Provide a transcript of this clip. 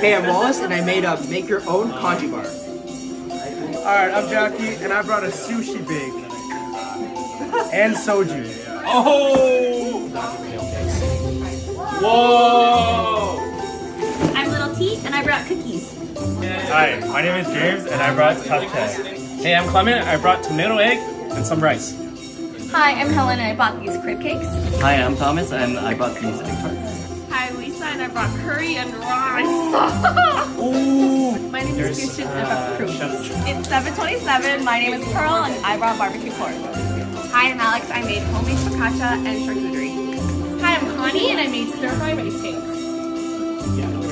Hey, I'm Wallace, and I made a make your own congee bar. Alright, I'm Jackie, and I brought a sushi bake. And soju. Oh! Whoa! I'm Little T, and I brought cookies. Hi, my name is James and I brought cupcake. Hey, I'm Clement. I brought tomato egg and some rice. Hi, I'm Helen, and I bought these crib cakes. Hi, I'm Thomas and I bought these egg tarts. Hi, I'm Lisa, and I brought curry and rice. Ooh! My name is Christian, and I brought fruit. It's 727. My name is Pearl, and I brought barbecue pork. Hi, I'm Alex. I made homemade focaccia and charcuterie. Hi, I'm Connie, and I made stir fry rice cakes.